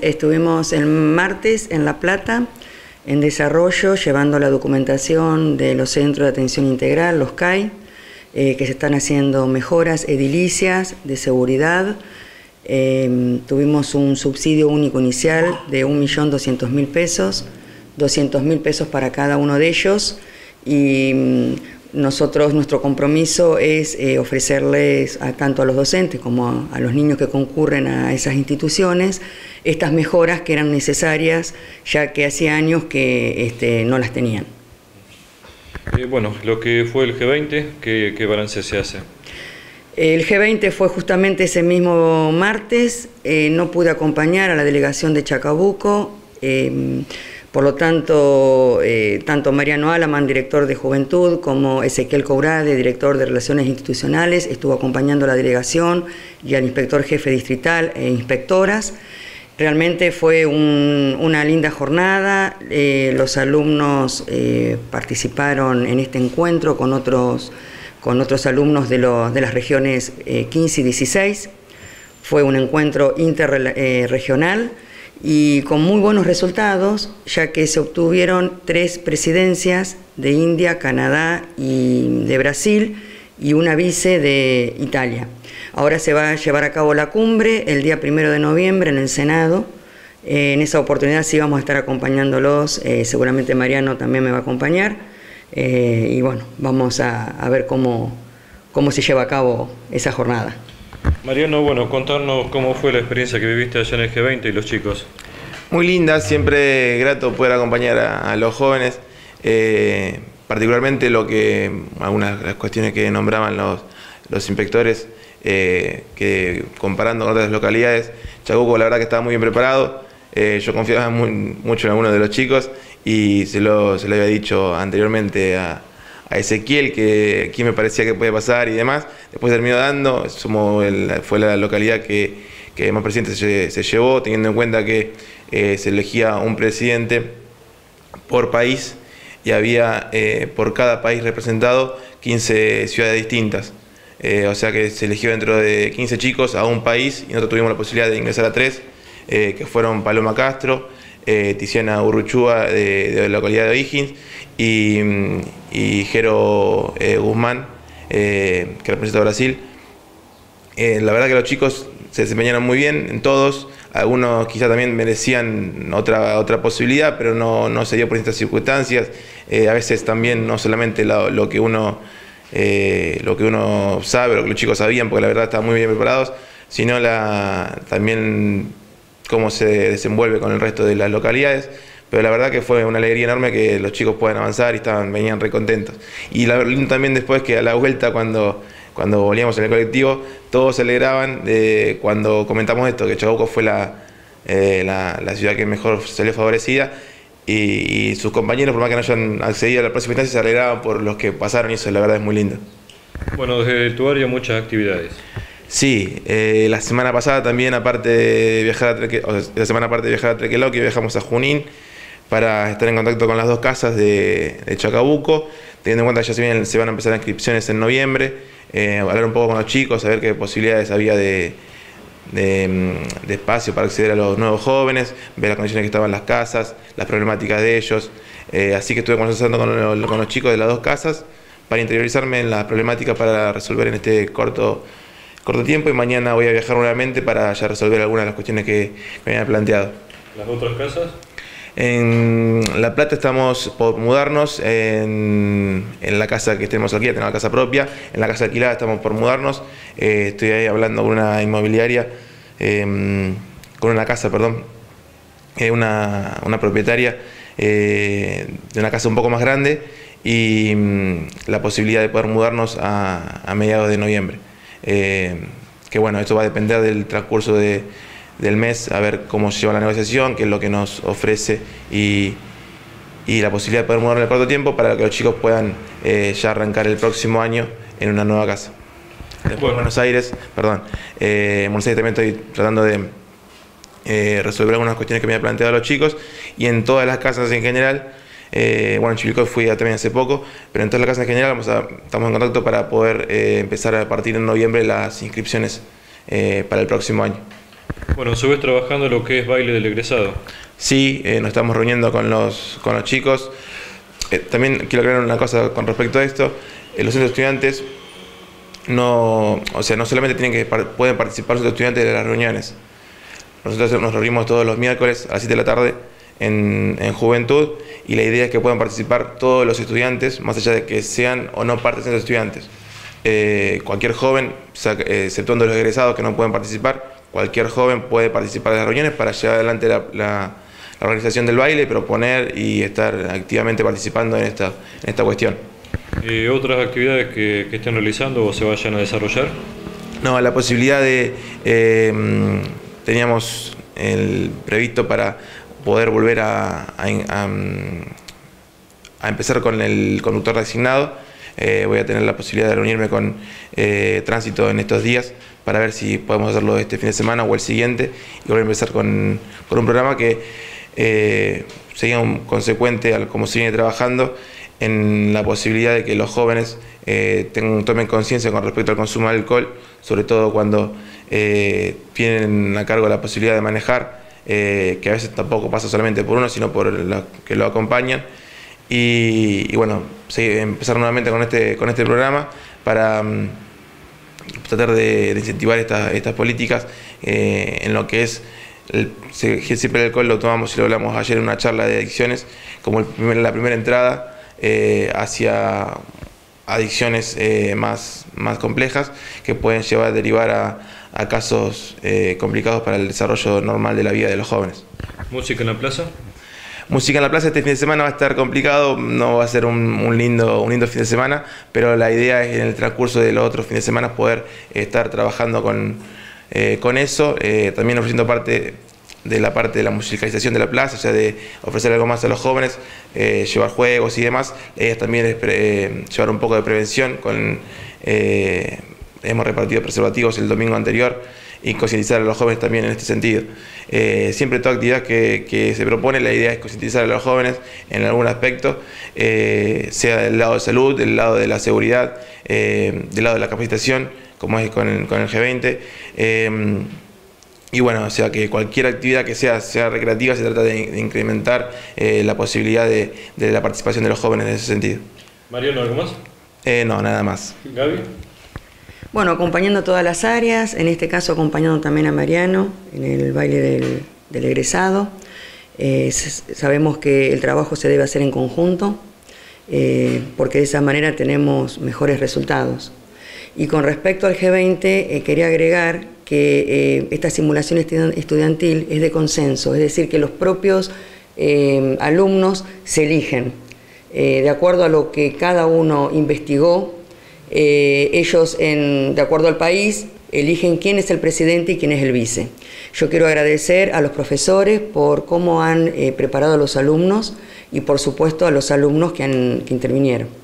Estuvimos el martes en La Plata, en desarrollo, llevando la documentación de los centros de atención integral, los CAI, eh, que se están haciendo mejoras edilicias de seguridad. Eh, tuvimos un subsidio único inicial de 1.200.000 pesos, 200.000 pesos para cada uno de ellos y mm, nosotros, nuestro compromiso es eh, ofrecerles a, tanto a los docentes como a, los niños que concurren a esas instituciones estas mejoras que eran necesarias, ya que hacía años que este, no las tenían. Eh, bueno, lo que fue el G20, ¿qué, balance se hace? El G20 fue justamente ese mismo martes, eh, no pude acompañar a la delegación de Chacabuco. Por lo tanto, eh, tanto Mariano Alaman, director de Juventud, como Ezequiel Courade, director de Relaciones Institucionales, estuvo acompañando a la delegación y al inspector jefe distrital e inspectoras. Realmente fue una linda jornada, eh, los alumnos eh, participaron en este encuentro con otros, con otros alumnos de, de las regiones 15 y 16. Fue un encuentro interregional y con muy buenos resultados, ya que se obtuvieron tres presidencias de India, Canadá y de Brasil y una vice de Italia. Ahora se va a llevar a cabo la cumbre el día primero de noviembre en el Senado. En esa oportunidad sí vamos a estar acompañándolos, eh, seguramente Mariano también me va a acompañar. Eh, y bueno, vamos a, a ver cómo, cómo se lleva a cabo esa jornada. Mariano, bueno, contarnos cómo fue la experiencia que viviste allá en el G20 y los chicos. Muy linda, siempre grato poder acompañar a, los jóvenes, eh, particularmente lo que, algunas de las cuestiones que nombraban los, los inspectores, eh, que comparando con otras localidades, Chacuco la verdad que estaba muy bien preparado, eh, yo confiaba mucho en algunos de los chicos y se lo, se lo había dicho anteriormente a, a Ezequiel, que aquí me parecía que podía pasar y demás. Después terminó dando, somos fue la localidad que, que más presidente se, llevó, teniendo en cuenta que eh, se elegía un presidente por país y había eh, por cada país representado 15 ciudades distintas. Eh, o sea que se eligió dentro de 15 chicos a un país y nosotros tuvimos la posibilidad de ingresar a tres, que fueron Paloma Castro, Tiziana Urruchúa de, la localidad de O'Higgins y, Jero eh, Guzmán, eh, que representa Brasil. Eh, la verdad que los chicos se desempeñaron muy bien en todos, algunos quizá también merecían otra, otra posibilidad, pero no, no se dio por estas circunstancias. a veces también no solamente lo, que uno, lo que uno sabe, lo que los chicos sabían, porque la verdad estaban muy bien preparados, sino la, también cómo se desenvuelve con el resto de las localidades pero la verdad que fue una alegría enorme que los chicos puedan avanzar y estaban, venían recontentos. Y la, también después que a la vuelta cuando, cuando volvíamos en el colectivo, todos se alegraban de cuando comentamos esto, que Chabuco fue eh, la, la, ciudad que mejor salió favorecida y, sus compañeros, por más que no hayan accedido a la próxima instancia, se alegraban por los que pasaron y eso la verdad es muy lindo. Bueno, desde tu área muchas actividades. Sí, eh, la semana pasada también, aparte de viajar a la semana aparte de viajar a Trequeloqui, viajamos a Junín para estar en contacto con las dos casas de, Chacabuco, teniendo en cuenta que ya se, van a empezar inscripciones en noviembre, eh, hablar un poco con los chicos, saber qué posibilidades había de, mm, espacio para acceder a los nuevos jóvenes, ver las condiciones que estaban las casas, las problemáticas de ellos. Eh, así que estuve conversando con, los chicos de las dos casas para interiorizarme en las problemáticas para resolver en este corto, corto tiempo y mañana voy a viajar nuevamente para ya resolver algunas de las cuestiones que me habían planteado. ¿Las otras casas? En La Plata estamos por mudarnos, en, la casa que tenemos aquí, tenemos la casa propia, en la casa alquilada estamos por mudarnos, eh, estoy ahí hablando con una inmobiliaria, em, con una casa, perdón, eh, una, propietaria eh, de una casa un poco más grande y mm, la posibilidad de poder mudarnos a, a mediados de noviembre. Que bueno, esto va a depender del transcurso de del mes a ver cómo lleva la negociación, qué es lo que nos ofrece y, la posibilidad de poder mudar en el corto tiempo para que los chicos puedan eh, ya arrancar el próximo año en una nueva casa. Después en Buenos Aires, perdón, eh, en Buenos Aires también estoy tratando de eh, resolver algunas cuestiones que me habían planteado los chicos y en todas las casas en general, bueno, en Chivilcoy fui también hace poco, pero en todas las casas en general vamos a, estamos en contacto para poder empezar a partir en noviembre las inscripciones para el próximo año. Bueno, se ves trabajando lo que es baile del egresado. Sí, nos estamos reuniendo con los, con los chicos. también quiero aclarar una cosa con respecto a esto. los centros estudiantes no, o sea, no solamente tienen que, pueden participar los estudiantes de las reuniones. Nosotros nos reunimos todos los miércoles a las 7 de la tarde en, Juventud y la idea es que puedan participar todos los estudiantes, más allá de que sean o no parte de los estudiantes. Eh, cualquier joven, eh, exceptuando los egresados que no pueden participar, cualquier joven puede participar de las reuniones para llevar adelante la, organización del baile, proponer y estar activamente participando en esta, en esta cuestión. ¿Y ¿Otras actividades que, que, estén realizando o se vayan a desarrollar? No, la posibilidad de... Eh, teníamos el previsto para poder volver a, a, empezar con el conductor designado. Eh, voy a tener la posibilidad de reunirme con eh, Tránsito en estos días para ver si podemos hacerlo este fin de semana o el siguiente y volver a empezar con, con un programa que eh, sería un consecuente al cómo se viene trabajando en la posibilidad de que los jóvenes eh, tomen conciencia con respecto al consumo de alcohol, sobre todo cuando tienen a cargo la posibilidad de manejar, eh, que a veces tampoco pasa solamente por uno, sino por los que lo acompañan. Y, bueno, empezar nuevamente con este, con este programa para mm, tratar de, incentivar estas políticas en lo que es siempre el alcohol lo tomamos y lo hablamos ayer en una charla de adicciones como la primera entrada eh, hacia adicciones eh, más, más complejas que pueden llevar a derivar a, casos eh, complicados para el desarrollo normal de la vida de los jóvenes. ¿Música en la plaza? Música en la plaza este fin de semana va a estar complicado, no va a ser un, lindo, un lindo fin de semana, pero la idea es en el transcurso de los otros fines de semana poder estar trabajando con, con eso, también ofreciendo parte de la parte de la musicalización de la plaza, o sea, de ofrecer algo más a los jóvenes, eh, llevar juegos y demás. es también eh, llevar un poco de prevención. Con, eh, hemos repartido preservativos el domingo anterior y concientizar a los jóvenes también en este sentido. siempre toda actividad que, se propone, la idea es concientizar a los jóvenes en algún aspecto, sea del lado de salud, del lado de la seguridad, del lado de la capacitación, como es con el G20 y bueno, o sea que cualquier actividad que sea, sea recreativa se trata de, incrementar eh, la posibilidad de, la participación de los jóvenes en ese sentido. Mariano, ¿algo más? Eh, no, nada más. Gaby. Bueno, acompañando todas las áreas, en este caso acompañando también a Mariano en el baile del, egresado. Eh, sabemos que el trabajo se debe hacer en conjunto, porque de esa manera tenemos mejores resultados. Y con respecto al G20, quería agregar que eh, esta simulación estudiantil es de consenso, es decir, que los propios eh, alumnos se eligen eh, de acuerdo a lo que cada uno investigó. ellos, de acuerdo al país, eligen quién es el presidente y quién es el vice. Yo quiero agradecer a los profesores por cómo han preparado a los alumnos y por supuesto a los alumnos que, han, que intervinieron.